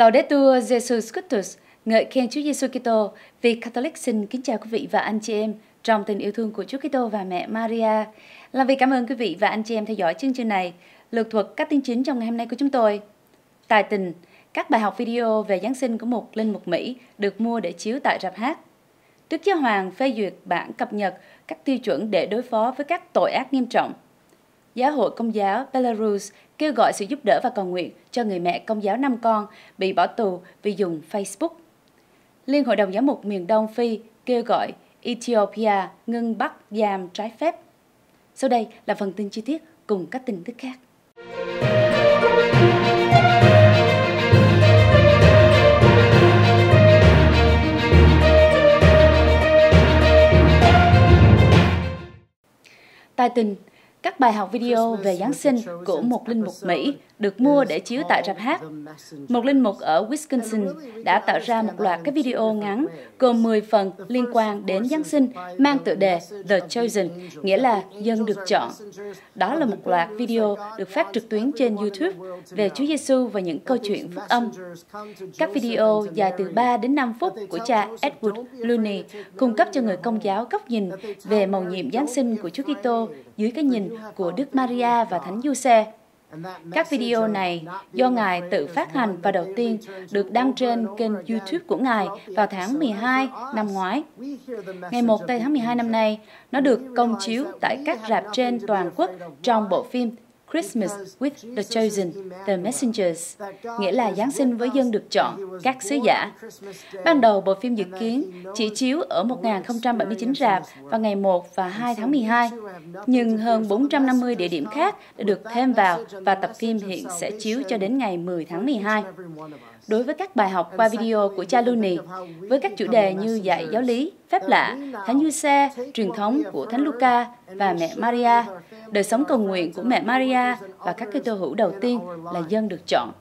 Laudetur Jesus Christus, ngợi khen Chúa Giêsu Kitô. Vì Catholic xin kính chào quý vị và anh chị em trong tình yêu thương của Chúa Kitô và mẹ Maria. Làm vì cảm ơn quý vị và anh chị em theo dõi chương trình này. Lược thuật các tin chính trong ngày hôm nay của chúng tôi. Tài tình, các bài học video về Giáng sinh của một linh mục Mỹ được mua để chiếu tại rạp hát. Đức Giáo Hoàng phê duyệt bản cập nhật các tiêu chuẩn để đối phó với các tội ác nghiêm trọng. Giáo hội Công giáo Belarus kêu gọi sự giúp đỡ và cầu nguyện cho người mẹ công giáo năm con bị bỏ tù vì dùng Facebook. Liên Hội đồng Giám mục miền Đông Phi kêu gọi Ethiopia ngưng bắt giam trái phép. Sau đây là phần tin chi tiết cùng các tin tức khác. Tài tình các bài học video về Giáng sinh của một linh mục Mỹ được mua để chiếu tại rạp hát. Một linh mục ở Wisconsin đã tạo ra một loạt các video ngắn gồm 10 phần liên quan đến Giáng sinh mang tựa đề The Chosen, nghĩa là dân được chọn. Đó là một loạt video được phát trực tuyến trên YouTube về Chúa Giêsu và những câu chuyện phúc âm. Các video dài từ 3 đến 5 phút của cha Edward Looney cung cấp cho người công giáo góc nhìn về màu nhiệm Giáng sinh của Chúa Kitô dưới cái nhìn của Đức Maria và Thánh Giuse. Các video này do Ngài tự phát hành và đầu tiên được đăng trên kênh YouTube của Ngài vào tháng 12 năm ngoái. Ngày 1 tây tháng 12 năm nay, nó được công chiếu tại các rạp trên toàn quốc trong bộ phim Christmas with the Chosen, The Messengers, nghĩa là Giáng sinh với dân được chọn, các sứ giả. Ban đầu, bộ phim dự kiến chỉ chiếu ở 1079 rạp vào ngày 1 và 2 tháng 12, nhưng hơn 450 địa điểm khác đã được thêm vào và tập phim hiện sẽ chiếu cho đến ngày 10 tháng 12 đối với các bài học qua video của cha Looney với các chủ đề như dạy giáo lý, phép lạ, thánh du xe, truyền thống của thánh Luca và mẹ Maria, đời sống cầu nguyện của mẹ Maria và các Kitô hữu đầu tiên là dân được chọn.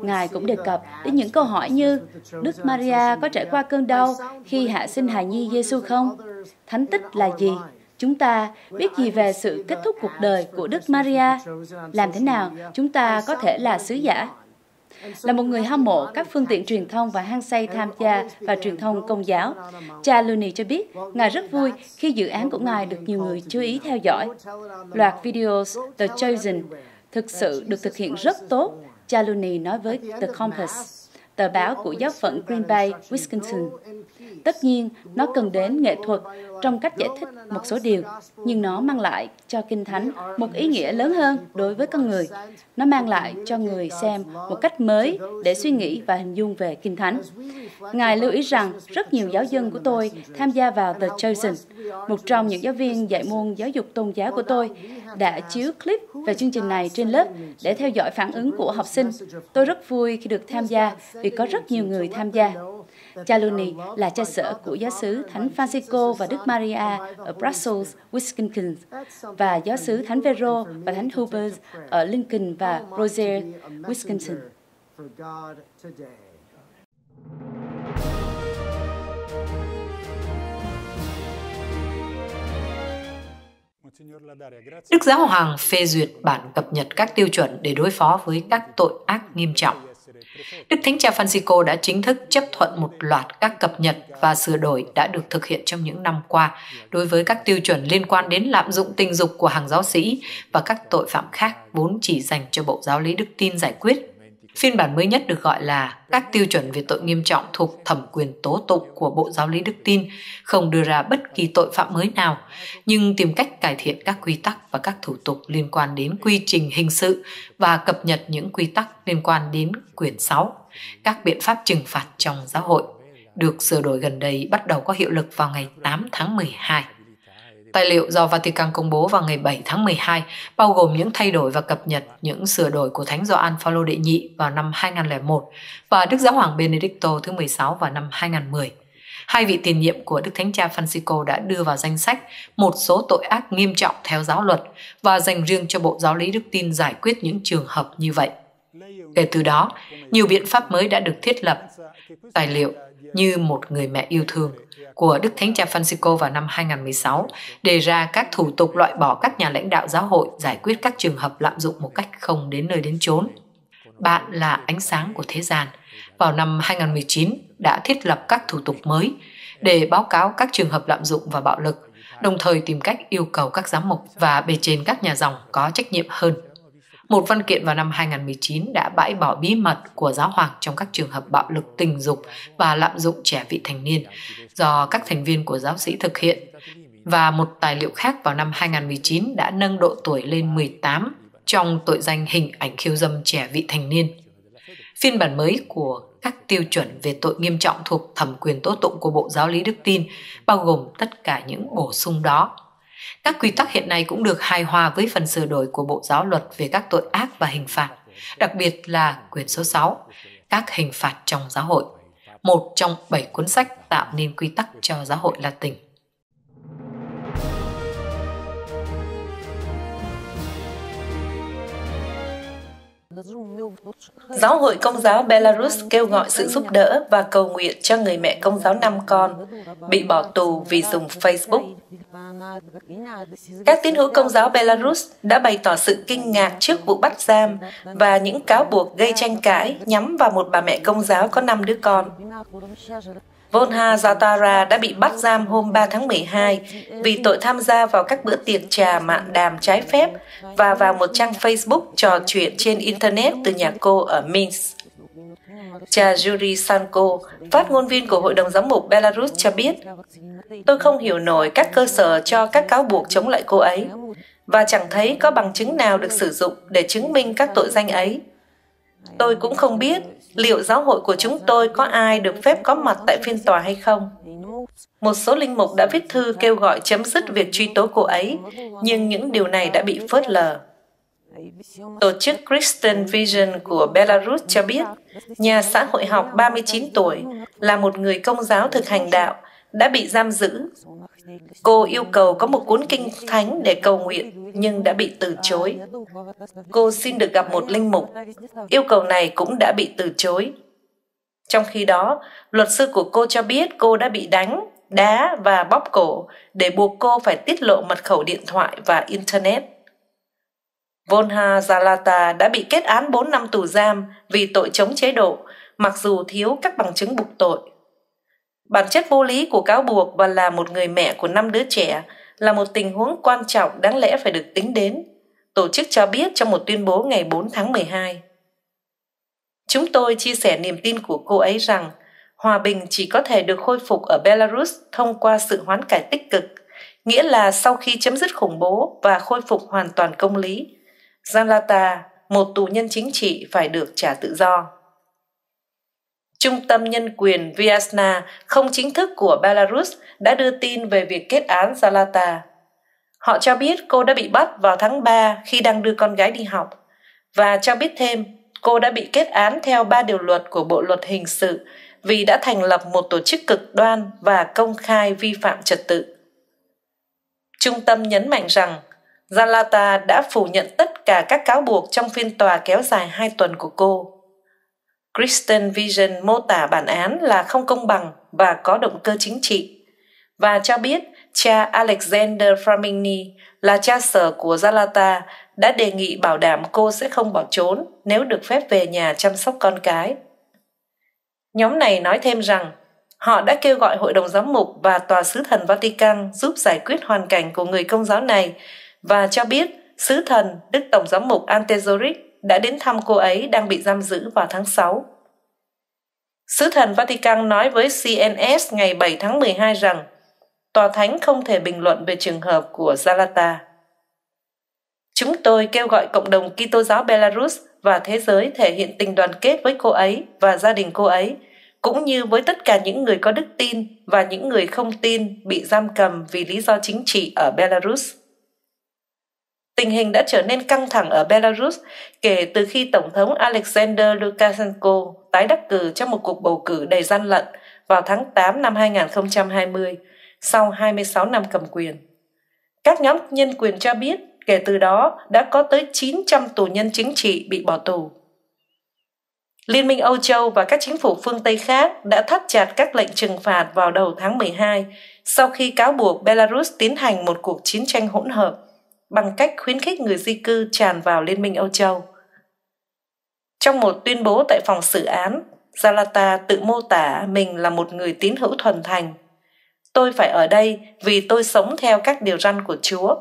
Ngài cũng đề cập đến những câu hỏi như, Đức Maria có trải qua cơn đau khi hạ sinh hài nhi Giêsu không? Thánh tích là gì? Chúng ta biết gì về sự kết thúc cuộc đời của Đức Maria? Làm thế nào chúng ta có thể là sứ giả? Là một người hâm mộ các phương tiện truyền thông và hăng say tham gia và truyền thông công giáo, cha Looney cho biết Ngài rất vui khi dự án của Ngài được nhiều người chú ý theo dõi. Loạt videos The Chosen thực sự được thực hiện rất tốt, cha Looney nói với The Compass, tờ báo của giáo phận Green Bay, Wisconsin. Tất nhiên, nó cần đến nghệ thuật trong cách giải thích một số điều, nhưng nó mang lại cho Kinh Thánh một ý nghĩa lớn hơn đối với con người. Nó mang lại cho người xem một cách mới để suy nghĩ và hình dung về Kinh Thánh. Ngài lưu ý rằng rất nhiều giáo dân của tôi tham gia vào The Chosen. Một trong những giáo viên dạy môn giáo dục tôn giáo của tôi đã chiếu clip về chương trình này trên lớp để theo dõi phản ứng của học sinh. Tôi rất vui khi được tham gia vì có rất nhiều người tham gia. Cha Luni là cha sở của giáo sứ Thánh Francisco và Đức Maria ở Brussels, Wisconsin và giáo sứ Thánh Vero và Thánh Hubert ở Lincoln và Rosier, Wisconsin. Đức Giáo Hoàng phê duyệt bản cập nhật các tiêu chuẩn để đối phó với các tội ác nghiêm trọng. Đức Thánh Cha Francisco đã chính thức chấp thuận một loạt các cập nhật và sửa đổi đã được thực hiện trong những năm qua đối với các tiêu chuẩn liên quan đến lạm dụng tình dục của hàng giáo sĩ và các tội phạm khác vốn chỉ dành cho Bộ Giáo lý Đức tin giải quyết. Phiên bản mới nhất được gọi là các tiêu chuẩn về tội nghiêm trọng thuộc thẩm quyền tố tụng của Bộ Giáo lý Đức tin, không đưa ra bất kỳ tội phạm mới nào, nhưng tìm cách cải thiện các quy tắc và các thủ tục liên quan đến quy trình hình sự và cập nhật những quy tắc liên quan đến quyển 6, các biện pháp trừng phạt trong giáo hội, được sửa đổi gần đây bắt đầu có hiệu lực vào ngày 8 tháng 12. Tài liệu do Vatican công bố vào ngày 7 tháng 12 bao gồm những thay đổi và cập nhật những sửa đổi của Thánh Gioan Phaolô đệ nhị vào năm 2001 và Đức Giáo hoàng Benedicto thứ 16 vào năm 2010. Hai vị tiền nhiệm của Đức Thánh Cha Francisco đã đưa vào danh sách một số tội ác nghiêm trọng theo giáo luật và dành riêng cho Bộ Giáo lý Đức tin giải quyết những trường hợp như vậy. Kể từ đó, nhiều biện pháp mới đã được thiết lập. Tài liệu như một người mẹ yêu thương của Đức Thánh Cha Francisco vào năm 2016 đề ra các thủ tục loại bỏ các nhà lãnh đạo giáo hội giải quyết các trường hợp lạm dụng một cách không đến nơi đến chốn. Bạn là ánh sáng của thế gian. vào năm 2019 đã thiết lập các thủ tục mới để báo cáo các trường hợp lạm dụng và bạo lực, đồng thời tìm cách yêu cầu các giám mục và bề trên các nhà dòng có trách nhiệm hơn. Một văn kiện vào năm 2019 đã bãi bỏ bí mật của giáo hoàng trong các trường hợp bạo lực tình dục và lạm dụng trẻ vị thành niên do các thành viên của giáo sĩ thực hiện. Và một tài liệu khác vào năm 2019 đã nâng độ tuổi lên 18 trong tội danh hình ảnh khiêu dâm trẻ vị thành niên. Phiên bản mới của các tiêu chuẩn về tội nghiêm trọng thuộc thẩm quyền tố tụng của Bộ Giáo lý Đức tin, bao gồm tất cả những bổ sung đó. Các quy tắc hiện nay cũng được hài hòa với phần sửa đổi của Bộ Giáo luật về các tội ác và hình phạt, đặc biệt là quyển số 6, các hình phạt trong giáo hội, một trong bảy cuốn sách tạo nên quy tắc cho giáo hội Latin. Giáo hội Công giáo Belarus kêu gọi sự giúp đỡ và cầu nguyện cho người mẹ công giáo năm con bị bỏ tù vì dùng Facebook. Các tín hữu công giáo Belarus đã bày tỏ sự kinh ngạc trước vụ bắt giam và những cáo buộc gây tranh cãi nhắm vào một bà mẹ công giáo có năm đứa con. Volha Zatara đã bị bắt giam hôm 3 tháng 12 vì tội tham gia vào các bữa tiệc trà mạn đàm trái phép và vào một trang Facebook trò chuyện trên Internet từ nhà cô ở Minsk. Cha Yuri Sanko, phát ngôn viên của Hội đồng Giám mục Belarus cho biết, tôi không hiểu nổi các cơ sở cho các cáo buộc chống lại cô ấy và chẳng thấy có bằng chứng nào được sử dụng để chứng minh các tội danh ấy. Tôi cũng không biết liệu giáo hội của chúng tôi có ai được phép có mặt tại phiên tòa hay không. Một số linh mục đã viết thư kêu gọi chấm dứt việc truy tố cô ấy, nhưng những điều này đã bị phớt lờ. Tổ chức Christian Vision của Belarus cho biết, nhà xã hội học 39 tuổi là một người công giáo thực hành đạo đã bị giam giữ. Cô yêu cầu có một cuốn kinh thánh để cầu nguyện, nhưng đã bị từ chối. Cô xin được gặp một linh mục. Yêu cầu này cũng đã bị từ chối. Trong khi đó, luật sư của cô cho biết cô đã bị đánh, đá và bóp cổ để buộc cô phải tiết lộ mật khẩu điện thoại và Internet. Volha Zalata đã bị kết án 4 năm tù giam vì tội chống chế độ, mặc dù thiếu các bằng chứng buộc tội. Bản chất vô lý của cáo buộc và là một người mẹ của năm đứa trẻ là một tình huống quan trọng đáng lẽ phải được tính đến, tổ chức cho biết trong một tuyên bố ngày 4 tháng 12. Chúng tôi chia sẻ niềm tin của cô ấy rằng hòa bình chỉ có thể được khôi phục ở Belarus thông qua sự hoán cải tích cực, nghĩa là sau khi chấm dứt khủng bố và khôi phục hoàn toàn công lý, Zalata, một tù nhân chính trị phải được trả tự do. Trung tâm Nhân quyền Viasna, không chính thức của Belarus đã đưa tin về việc kết án Zalata. Họ cho biết cô đã bị bắt vào tháng 3 khi đang đưa con gái đi học và cho biết thêm cô đã bị kết án theo ba điều luật của Bộ luật hình sự vì đã thành lập một tổ chức cực đoan và công khai vi phạm trật tự. Trung tâm nhấn mạnh rằng Zalata đã phủ nhận tất cả các cáo buộc trong phiên tòa kéo dài hai tuần của cô. Christian Vision mô tả bản án là không công bằng và có động cơ chính trị, và cho biết cha Alexander Framini là cha sở của Zalata đã đề nghị bảo đảm cô sẽ không bỏ trốn nếu được phép về nhà chăm sóc con cái. Nhóm này nói thêm rằng họ đã kêu gọi Hội đồng Giám mục và Tòa sứ thần Vatican giúp giải quyết hoàn cảnh của người công giáo này và cho biết sứ thần Đức Tổng giám mục Antezoric đã đến thăm cô ấy đang bị giam giữ vào tháng 6. Sứ thần Vatican nói với CNS ngày 7 tháng 12 rằng Tòa Thánh không thể bình luận về trường hợp của Zalata. Chúng tôi kêu gọi cộng đồng Kitô giáo Belarus và thế giới thể hiện tình đoàn kết với cô ấy và gia đình cô ấy, cũng như với tất cả những người có đức tin và những người không tin bị giam cầm vì lý do chính trị ở Belarus. Tình hình đã trở nên căng thẳng ở Belarus kể từ khi Tổng thống Alexander Lukashenko tái đắc cử trong một cuộc bầu cử đầy gian lận vào tháng 8 năm 2020, sau 26 năm cầm quyền. Các nhóm nhân quyền cho biết kể từ đó đã có tới 900 tù nhân chính trị bị bỏ tù. Liên minh Âu Châu và các chính phủ phương Tây khác đã thắt chặt các lệnh trừng phạt vào đầu tháng 12 sau khi cáo buộc Belarus tiến hành một cuộc chiến tranh hỗn hợp bằng cách khuyến khích người di cư tràn vào Liên minh Âu Châu. Trong một tuyên bố tại phòng xử án, Zalata tự mô tả mình là một người tín hữu thuần thành. Tôi phải ở đây vì tôi sống theo các điều răn của Chúa.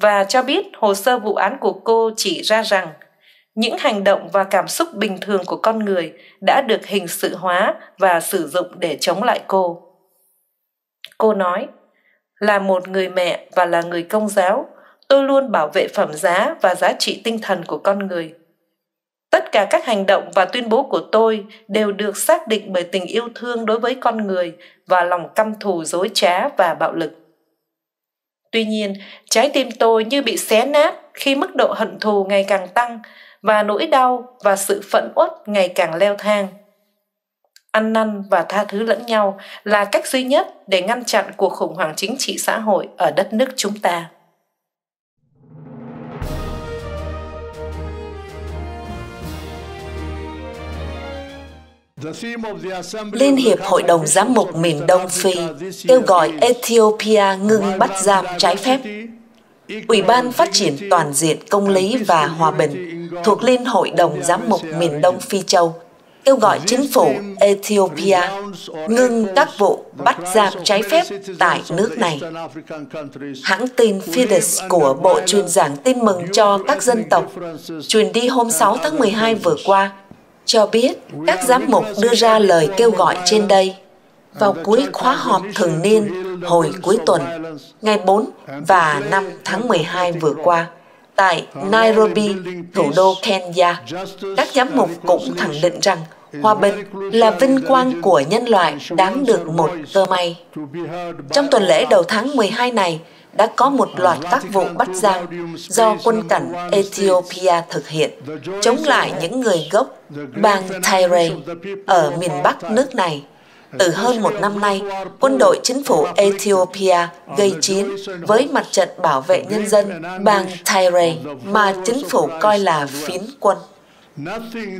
Và cho biết hồ sơ vụ án của cô chỉ ra rằng những hành động và cảm xúc bình thường của con người đã được hình sự hóa và sử dụng để chống lại cô. Cô nói, là một người mẹ và là người công giáo, tôi luôn bảo vệ phẩm giá và giá trị tinh thần của con người. Tất cả các hành động và tuyên bố của tôi đều được xác định bởi tình yêu thương đối với con người và lòng căm thù dối trá và bạo lực. Tuy nhiên, trái tim tôi như bị xé nát khi mức độ hận thù ngày càng tăng và nỗi đau và sự phẫn uất ngày càng leo thang. Ăn năn và tha thứ lẫn nhau là cách duy nhất để ngăn chặn cuộc khủng hoảng chính trị xã hội ở đất nước chúng ta. Liên hiệp Hội đồng Giám mục miền Đông Phi kêu gọi Ethiopia ngưng bắt giam trái phép. Ủy ban Phát triển Toàn diện Công lý và Hòa bình thuộc Liên Hội đồng Giám mục miền Đông Phi Châu kêu gọi chính phủ Ethiopia ngưng các vụ bắt giam trái phép tại nước này. Hãng tin Fides của Bộ truyền giảng tin mừng cho các dân tộc truyền đi hôm 6 tháng 12 vừa qua cho biết các giám mục đưa ra lời kêu gọi trên đây vào cuối khóa họp thường niên hồi cuối tuần, ngày 4 và 5 tháng 12 vừa qua, tại Nairobi, thủ đô Kenya, các giám mục cũng khẳng định rằng hòa bình là vinh quang của nhân loại đáng được một cơ may. Trong tuần lễ đầu tháng 12 này, đã có một loạt các vụ bắt giam do quân cảnh Ethiopia thực hiện chống lại những người gốc bang Tigray ở miền Bắc nước này. Từ hơn một năm nay, quân đội chính phủ Ethiopia gây chiến với mặt trận bảo vệ nhân dân bang Tigray mà chính phủ coi là phiến quân.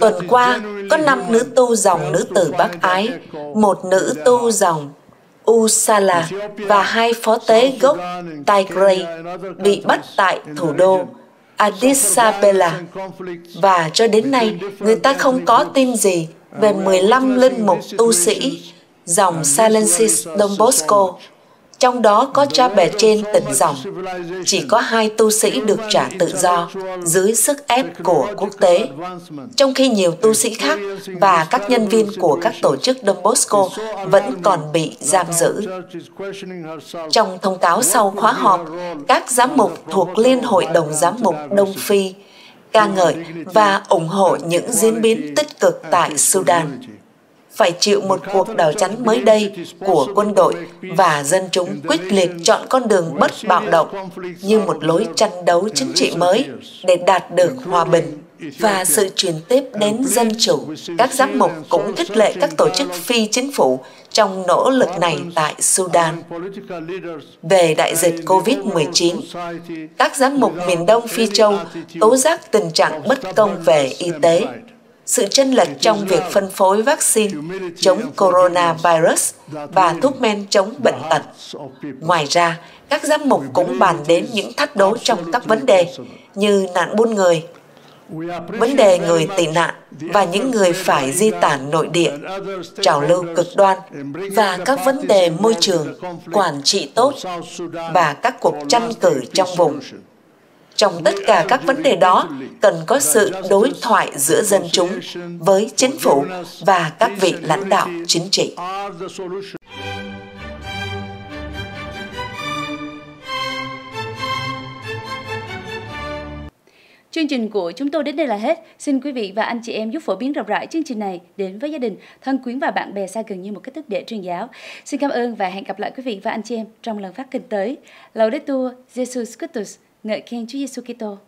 Tuần qua, có năm nữ tu dòng nữ tử bác ái, một nữ tu dòng Usala và hai phó tế gốc Tigray bị bắt tại thủ đô Addis Abeba và cho đến nay, người ta không có tin gì về 15 linh mục tu sĩ dòng Silensis Don Bosco trong đó có cha bè trên tỉnh dòng. Chỉ có hai tu sĩ được trả tự do dưới sức ép của quốc tế, trong khi nhiều tu sĩ khác và các nhân viên của các tổ chức Don Bosco vẫn còn bị giam giữ. Trong thông cáo sau khóa họp, các giám mục thuộc Liên hội đồng giám mục Đông Phi ca ngợi và ủng hộ những diễn biến tích cực tại Sudan phải chịu một cuộc đảo chắn mới đây của quân đội và dân chúng quyết liệt chọn con đường bất bạo động như một lối tranh đấu chính trị mới để đạt được hòa bình và sự truyền tiếp đến dân chủ. Các giám mục cũng khích lệ các tổ chức phi chính phủ trong nỗ lực này tại Sudan. Về đại dịch COVID-19, các giám mục miền Đông Phi Châu tố giác tình trạng bất công về y tế sự chân lệch trong việc phân phối vaccine chống coronavirus và thuốc men chống bệnh tật. Ngoài ra, các giám mục cũng bàn đến những thách đố trong các vấn đề như nạn buôn người, vấn đề người tị nạn và những người phải di tản nội địa, trào lưu cực đoan và các vấn đề môi trường, quản trị tốt và các cuộc tranh cử trong vùng. Trong tất cả các vấn đề đó, cần có sự đối thoại giữa dân chúng với chính phủ và các vị lãnh đạo chính trị. Chương trình của chúng tôi đến đây là hết. Xin quý vị và anh chị em giúp phổ biến rộng rãi chương trình này đến với gia đình, thân quyến và bạn bè xa gần như một cách thức để truyền giáo. Xin cảm ơn và hẹn gặp lại quý vị và anh chị em trong lần phát kinh tới. Laudetur Jesus Christus, ngợi khen Chúa Giêsu Kitô.